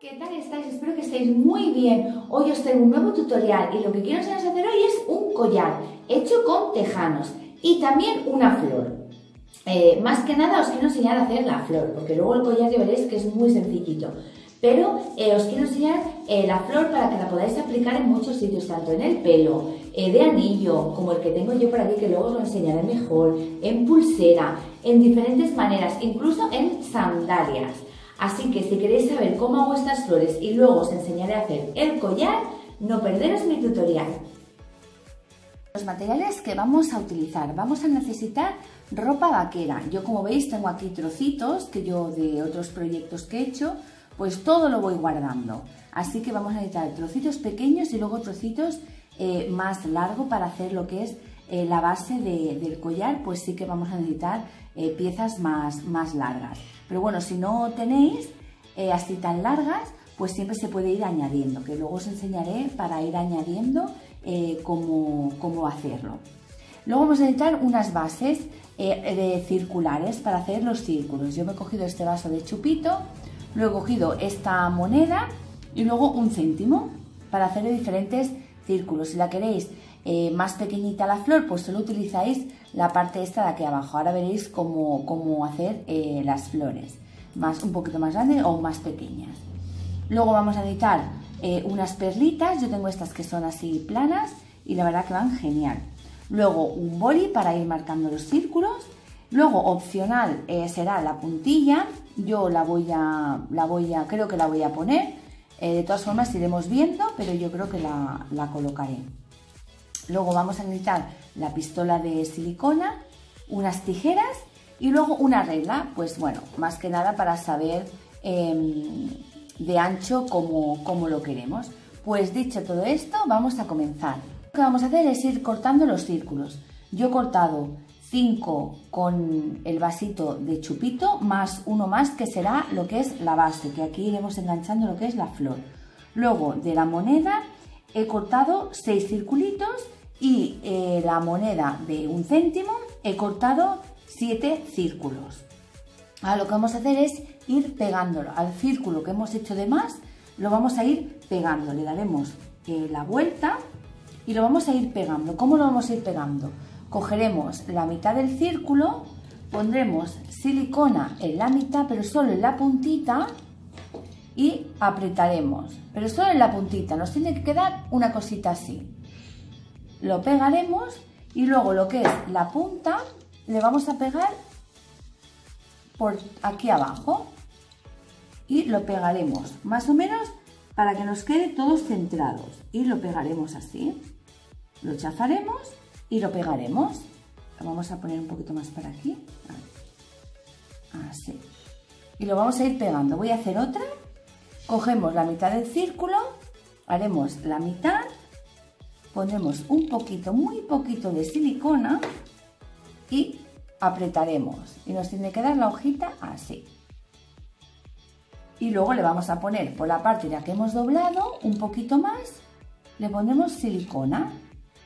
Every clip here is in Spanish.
¿Qué tal estáis? Espero que estéis muy bien. Hoy os traigo un nuevo tutorial y lo que quiero enseñaros a hacer hoy es un collar hecho con tejanos y también una flor. Eh, más que nada os quiero enseñar a hacer la flor, porque luego el collar ya veréis que es muy sencillito. Pero eh, os quiero enseñar eh, la flor para que la podáis aplicar en muchos sitios, tanto en el pelo, de anillo, como el que tengo yo por aquí, que luego os lo enseñaré mejor, en pulsera, en diferentes maneras, incluso en sandalias. Así que si queréis saber cómo hago estas flores y luego os enseñaré a hacer el collar, no perderos mi tutorial. Los materiales que vamos a utilizar. Vamos a necesitar ropa vaquera. Yo como veis tengo aquí trocitos que yo de otros proyectos que he hecho, pues todo lo voy guardando. Así que vamos a necesitar trocitos pequeños y luego trocitos eh, más largos para hacer lo que es eh, la base del collar, pues sí que vamos a necesitar eh, piezas más, más largas. Pero bueno, si no tenéis eh, así tan largas, pues siempre se puede ir añadiendo, que luego os enseñaré para ir añadiendo cómo, cómo, hacerlo. Luego vamos a necesitar unas bases de circulares para hacer los círculos. Yo me he cogido este vaso de chupito, luego he cogido esta moneda y luego un céntimo para hacer diferentes círculos. Si la queréis eh, más pequeñita la flor, pues solo utilizáis la parte esta de aquí abajo. Ahora veréis cómo, hacer eh, las flores, más, un poquito más grandes o más pequeñas. Luego vamos a necesitar eh, unas perlitas, yo tengo estas que son así planas y la verdad que van genial. Luego un boli para ir marcando los círculos. Luego opcional será la puntilla, yo la voy a, la voy a, creo que la voy a poner. de todas formas iremos viendo, pero yo creo que la colocaré. Luego vamos a necesitar la pistola de silicona, unas tijeras y luego una regla, pues bueno, más que nada para saber em, de ancho cómo, lo queremos. Pues dicho todo esto, vamos a comenzar. Lo que vamos a hacer es ir cortando los círculos. Yo he cortado 5 con el vasito de chupito, más uno más que será lo que es la base, que aquí iremos enganchando lo que es la flor. Luego de la moneda he cortado 6 circulitos y eh, la moneda de un céntimo he cortado siete círculos. Ahora lo que vamos a hacer es ir pegándolo al círculo que hemos hecho de más, lo vamos a ir pegando, le daremos eh, la vuelta y lo vamos a ir pegando. ¿Cómo lo vamos a ir pegando? Cogeremos la mitad del círculo, pondremos silicona en la mitad, pero solo en la puntita y apretaremos, pero solo en la puntita, nos tiene que quedar una cosita así lo pegaremos y luego lo que es la punta le vamos a pegar por aquí abajo y lo pegaremos más o menos para que nos quede todos centrados y lo pegaremos así lo chafaremos y lo pegaremos. Lo vamos a poner un poquito más para aquí así. Y lo vamos a ir pegando. Voy a hacer otra cogemos la mitad del círculo haremos la mitad pondremos un poquito, muy poquito de silicona y apretaremos. Y nos tiene que dar la hojita así. Y luego le vamos a poner por la parte ya que hemos doblado un poquito más, le pondremos silicona.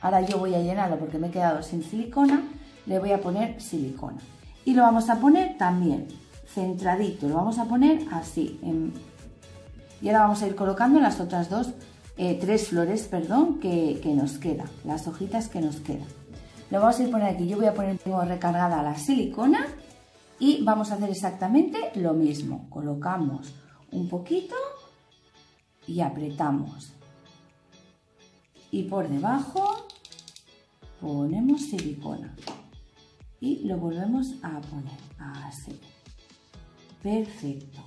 Ahora yo voy a llenarlo porque me he quedado sin silicona, le voy a poner silicona. Y lo vamos a poner también centradito, lo vamos a poner así. Y ahora vamos a ir colocando las otras dos eh, tres flores, perdón, que, nos queda, las hojitas que nos quedan. Lo vamos a ir poner aquí, yo voy a poner, recargada la silicona y vamos a hacer exactamente lo mismo. Colocamos un poquito y apretamos. Y por debajo ponemos silicona y lo volvemos a poner así. Perfecto.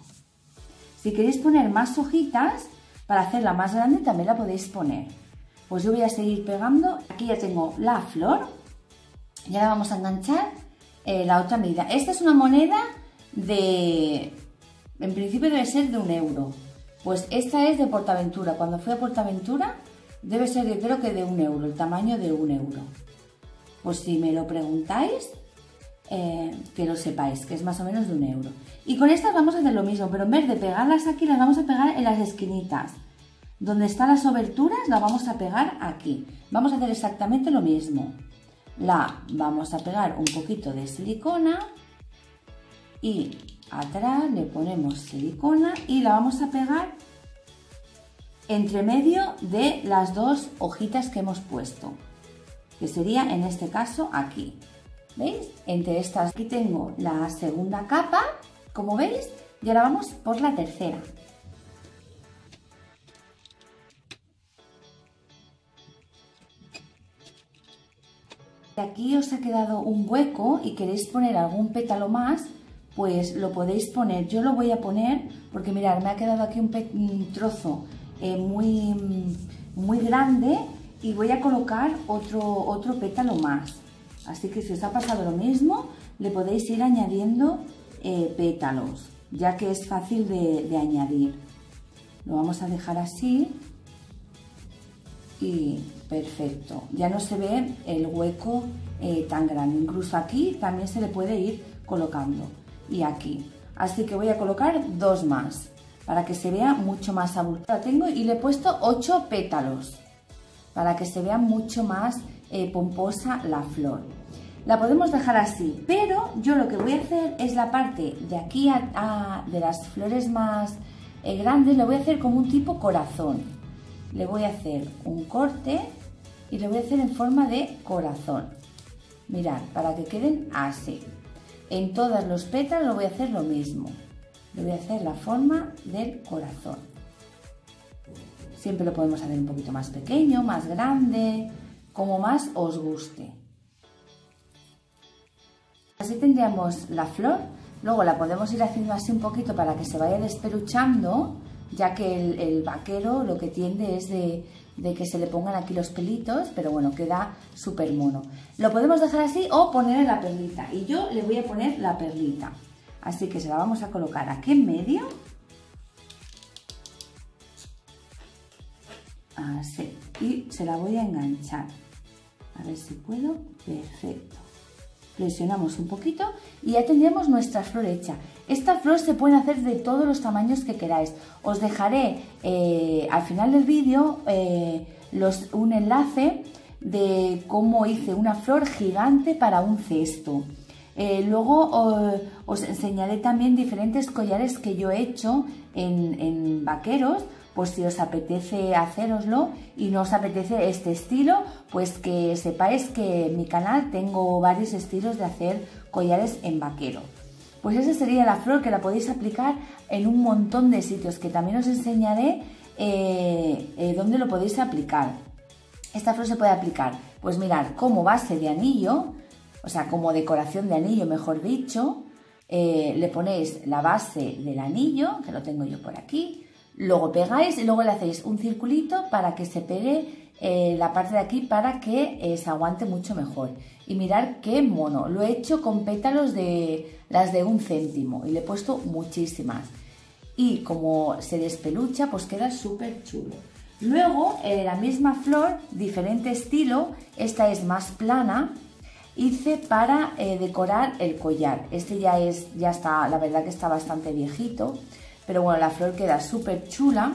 Si queréis poner más hojitas, para hacerla más grande también la podéis poner. Pues yo voy a seguir pegando. Aquí ya tengo la flor. Y ahora vamos a enganchar eh, la otra medida. Esta es una moneda de... En principio debe ser de un euro. Pues esta es de Portaventura. Cuando fui a Portaventura debe ser yo creo que de un euro, el tamaño de un euro. Pues si me lo preguntáis, eh, que lo sepáis, que es más o menos de un euro. Y con estas vamos a hacer lo mismo, pero en vez de pegarlas aquí, las vamos a pegar en las esquinitas. Donde están las oberturas, las vamos a pegar aquí. Vamos a hacer exactamente lo mismo. La vamos a pegar un poquito de silicona y atrás le ponemos silicona y la vamos a pegar entre medio de las dos hojitas que hemos puesto, que sería en este caso aquí. ¿Veis? Entre estas aquí tengo la segunda capa, como veis, y ahora vamos por la tercera. aquí os ha quedado un hueco y queréis poner algún pétalo más, pues lo podéis poner. Yo lo voy a poner porque mirad, me ha quedado aquí un, trozo eh, muy, muy grande y voy a colocar otro, otro pétalo más. Así que si os ha pasado lo mismo, le podéis ir añadiendo eh, pétalos, ya que es fácil de, añadir. Lo vamos a dejar así y perfecto. Ya no se ve el hueco eh, tan grande. Incluso aquí también se le puede ir colocando y aquí. Así que voy a colocar dos más para que se vea mucho más abultada. Tengo y le he puesto ocho pétalos para que se vea mucho más eh, pomposa la flor. La podemos dejar así, pero yo lo que voy a hacer es la parte de aquí a, de las flores más eh, grandes, lo voy a hacer como un tipo corazón. Le voy a hacer un corte y lo voy a hacer en forma de corazón. Mirad, para que queden así. En todos los pétalos lo voy a hacer lo mismo. Le voy a hacer la forma del corazón. Siempre lo podemos hacer un poquito más pequeño, más grande, como más os guste. Así tendríamos la flor. Luego la podemos ir haciendo así un poquito para que se vaya despeluchando, ya que el, vaquero lo que tiende es de, de que se le pongan aquí los pelitos, pero bueno, queda súper mono. Lo podemos dejar así o poner la perlita. Y yo le voy a poner la perlita. Así que se la vamos a colocar aquí en medio. Así. Y se la voy a enganchar. A ver si puedo. Perfecto presionamos un poquito y ya tendríamos nuestra flor hecha. Esta flor se puede hacer de todos los tamaños que queráis. Os dejaré eh, al final del vídeo eh, un enlace de cómo hice una flor gigante para un cesto. Eh, luego os enseñaré también diferentes collares que yo he hecho en vaqueros pues si os apetece haceroslo y no os apetece este estilo, pues que sepáis que en mi canal tengo varios estilos de hacer collares en vaquero. Pues esa sería la flor que la podéis aplicar en un montón de sitios que también os enseñaré eh, eh, dónde lo podéis aplicar. Esta flor se puede aplicar, pues mirar, como base de anillo, o sea, como decoración de anillo, mejor dicho, eh, le ponéis la base del anillo, que lo tengo yo por aquí, Luego pegáis y luego le hacéis un circulito para que se pegue eh, la parte de aquí para que eh, se aguante mucho mejor. Y mirar qué mono. Lo he hecho con pétalos de las de un céntimo y le he puesto muchísimas. Y como se despelucha, pues queda súper chulo. Luego, eh, la misma flor, diferente estilo, esta es más plana, hice para decorar el collar. Este ya es, ya está, la verdad que está bastante viejito pero bueno, la flor queda súper chula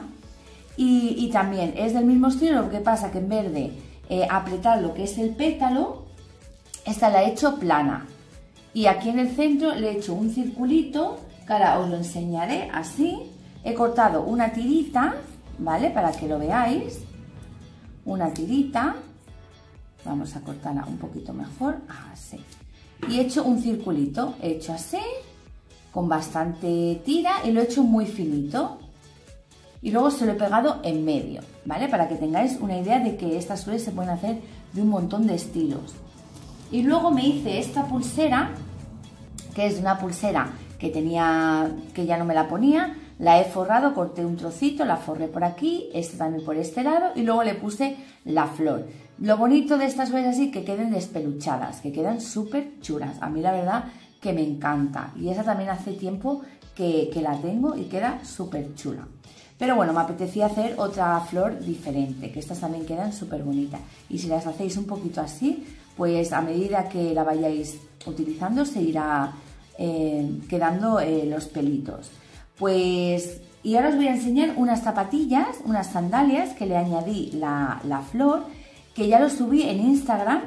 y, también es del mismo estilo, lo que pasa que en vez de eh, apretar lo que es el pétalo, esta la he hecho plana. Y aquí en el centro le he hecho un circulito, que ahora os lo enseñaré así. He cortado una tirita, ¿vale? Para que lo veáis. Una tirita. Vamos a cortarla un poquito mejor, así. Y he hecho un circulito, he hecho así con bastante tira y lo he hecho muy finito. Y luego se lo he pegado en medio, ¿vale? Para que tengáis una idea de que estas flores se pueden hacer de un montón de estilos. Y luego me hice esta pulsera, que es una pulsera que tenía, que ya no me la ponía, la he forrado, corté un trocito, la forré por aquí, este también por este lado y luego le puse la flor. Lo bonito de estas flores así que queden despeluchadas, que quedan súper chulas. A mí la verdad que me encanta. Y esa también hace tiempo que, la tengo y queda súper chula. Pero bueno, me apetecía hacer otra flor diferente, que estas también quedan súper bonitas. Y si las hacéis un poquito así, pues a medida que la vayáis utilizando se irá eh, quedando eh, los pelitos. Pues, y ahora os voy a enseñar unas zapatillas, unas sandalias que le añadí la, la flor, que ya lo subí en Instagram,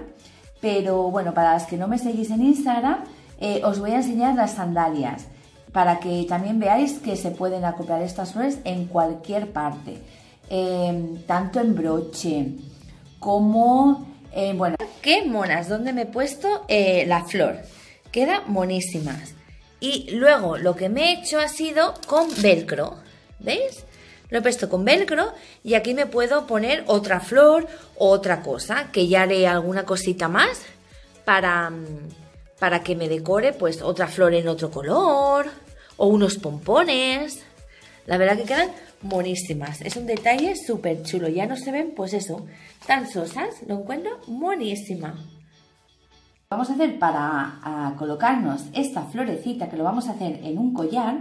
pero bueno, para las que no me seguís en Instagram, eh, os voy a enseñar las sandalias para que también veáis que se pueden acoplar estas flores en cualquier parte. em, tanto en broche como, eh, bueno, qué monas, ¿dónde me he puesto eh, la flor? Queda monísimas. Y luego lo que me he hecho ha sido con velcro, ¿veis? Lo he puesto con velcro y aquí me puedo poner otra flor o otra cosa, que ya haré alguna cosita más para, para que me decore pues otra flor en otro color o unos pompones. La verdad que quedan monísimas. Es un detalle súper chulo. Ya no se ven, pues eso, tan sosas. Lo encuentro monísima. Vamos a hacer para colocarnos esta florecita, que lo vamos a hacer en un collar.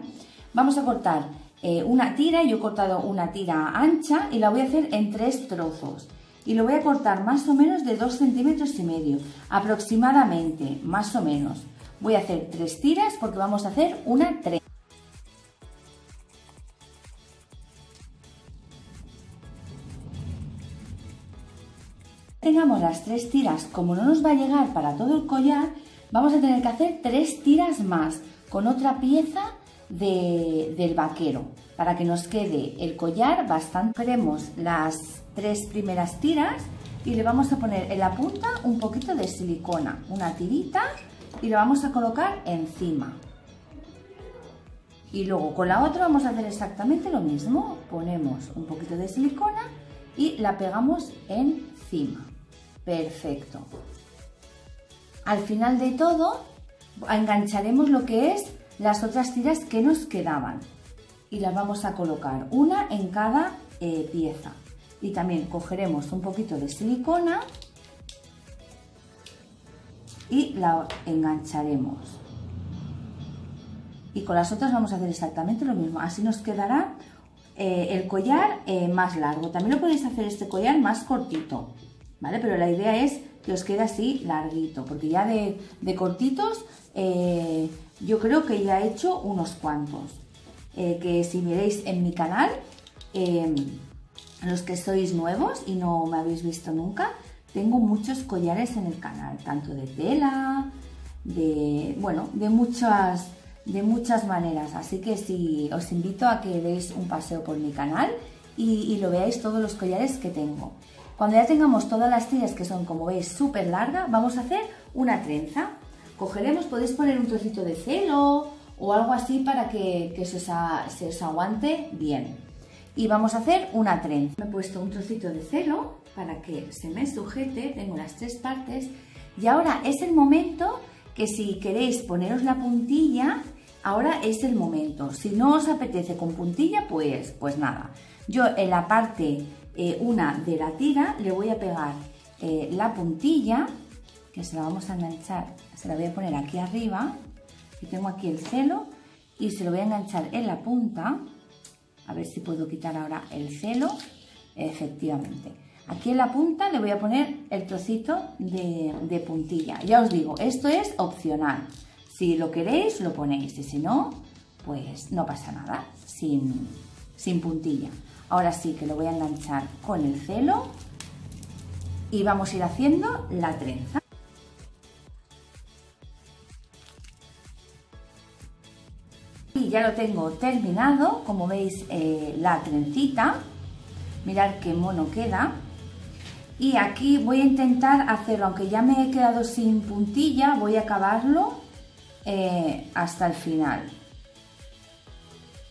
Vamos a cortar eh, una tira, yo he cortado una tira ancha y la voy a hacer en tres trozos. Y lo voy a cortar más o menos de 2 centímetros y medio, aproximadamente, más o menos. Voy a hacer tres tiras porque vamos a hacer una trenza. tengamos las tres tiras, como no nos va a llegar para todo el collar, vamos a tener que hacer tres tiras más con otra pieza del vaquero para que nos quede el collar bastante. Haremos las tres primeras tiras y le vamos a poner en la punta un poquito de silicona, una tirita y lo vamos a colocar encima. Y luego con la otra vamos a hacer exactamente lo mismo. Ponemos un poquito de silicona y la pegamos encima. Perfecto. Al final de todo engancharemos lo que es las otras tiras que nos quedaban y las vamos a colocar una en cada eh, pieza y también cogeremos un poquito de silicona y la engancharemos. Y con las otras vamos a hacer exactamente lo mismo. Así nos quedará eh, el collar eh, más largo. También lo podéis hacer este collar más cortito vale pero la idea es que os quede así larguito porque ya de, de cortitos yo creo que ya he hecho unos cuantos. Eh, que si miréis en mi canal, los que sois nuevos y no me habéis visto nunca, tengo muchos collares en el canal, tanto de tela, de, bueno, de muchas, de muchas maneras. Así que si os invito a que deis un paseo por mi canal y, lo veáis todos los collares que tengo. Cuando ya tengamos todas las tiras que son, como veis, súper largas, vamos a hacer una trenza cogeremos, podéis poner un trocito de celo o algo así para que, se, os aguante bien. Y vamos a hacer una trenza. Me he puesto un trocito de celo para que se me sujete, tengo las tres partes. Y ahora es el momento que si queréis poneros la puntilla, ahora es el momento. Si no os apetece con puntilla, pues, pues nada. Yo en la parte eh, una de la tira le voy a pegar eh, la puntilla, que se la vamos a enganchar se la voy a poner aquí arriba y tengo aquí el celo y se lo voy a enganchar en la punta a ver si puedo quitar ahora el celo. Efectivamente. Aquí en la punta le voy a poner el trocito de, puntilla. Ya os digo, esto es opcional. Si lo queréis lo ponéis. Y si no pues no pasa nada. Sin, sin puntilla. Ahora sí que lo voy a enganchar con el celo. Y vamos a ir haciendo la trenza ya lo tengo terminado, como veis eh, la trencita, mirad qué mono queda. Y aquí voy a intentar hacerlo, aunque ya me he quedado sin puntilla, voy a acabarlo eh, hasta el final.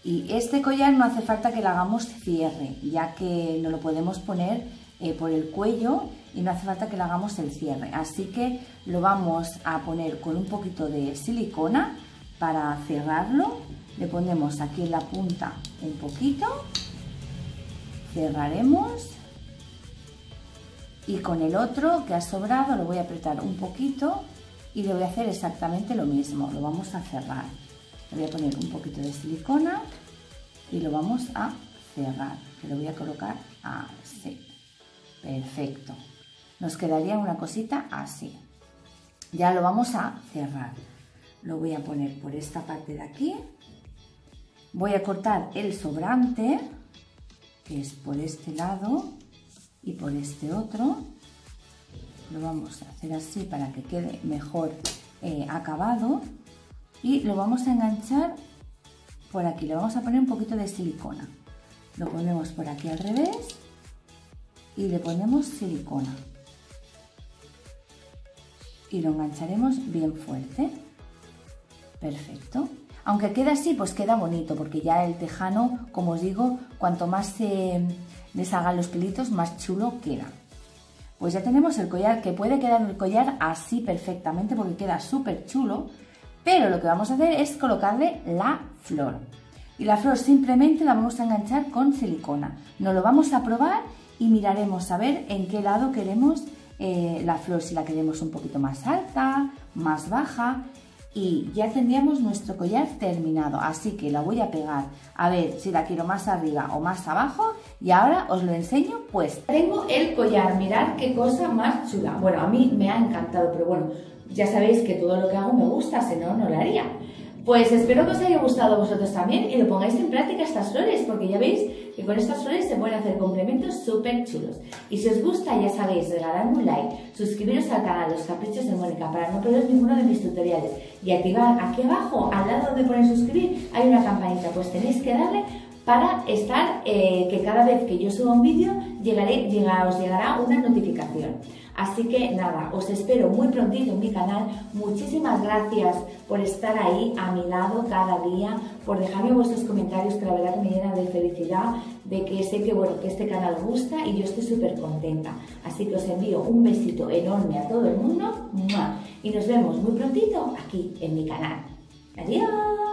Y este collar no hace falta que le hagamos cierre, ya que no lo podemos poner eh, por el cuello y no hace falta que le hagamos el cierre. Así que lo vamos a poner con un poquito de silicona para cerrarlo le ponemos aquí en la punta un poquito, cerraremos y con el otro que ha sobrado lo voy a apretar un poquito y le voy a hacer exactamente lo mismo, lo vamos a cerrar. Le voy a poner un poquito de silicona y lo vamos a cerrar, que lo voy a colocar así. Perfecto. Nos quedaría una cosita así. Ya lo vamos a cerrar. Lo voy a poner por esta parte de aquí Voy a cortar el sobrante, que es por este lado y por este otro. Lo vamos a hacer así para que quede mejor eh, acabado. Y lo vamos a enganchar por aquí. Le vamos a poner un poquito de silicona Lo ponemos por aquí al revés y le ponemos silicona. Y lo engancharemos bien fuerte. Perfecto. Aunque quede así, pues queda bonito, porque ya el tejano, como os digo, cuanto más se deshagan los pelitos, más chulo queda. Pues ya tenemos el collar, que puede quedar el collar así perfectamente, porque queda súper chulo, pero lo que vamos a hacer es colocarle la flor. Y la flor simplemente la vamos a enganchar con silicona. Nos lo vamos a probar y miraremos a ver en qué lado queremos eh, la flor, si la queremos un poquito más alta, más baja y ya tendríamos nuestro collar terminado. Así que la voy a pegar a ver si la quiero más arriba o más abajo y ahora os lo enseño pues. Tengo el collar, mirad qué cosa más chula. Bueno, a mí me ha encantado, pero bueno, ya sabéis que todo lo que hago me gusta, si no, no lo haría. Pues espero que os haya gustado vosotros también y lo pongáis en práctica estas flores, porque ya veis que con estas flores se pueden hacer complementos súper chulos. Y si os gusta, ya sabéis, regalarme un like, suscribiros al canal Los Caprichos de Mónica para no perder ninguno de mis tutoriales y activar aquí abajo, al lado donde pone suscribir, hay una campanita, pues tenéis que darle para estar, eh, que cada vez que yo suba un vídeo llegaré, os llegará una notificación. Así que nada, os espero muy prontito en mi canal. Muchísimas gracias por estar ahí a mi lado cada día, por dejarme vuestros comentarios que la verdad me llena de felicidad, de que sé que, bueno, que este canal gusta y yo estoy súper contenta. Así que os envío un besito enorme a todo el mundo y nos vemos muy prontito aquí en mi canal. Adiós.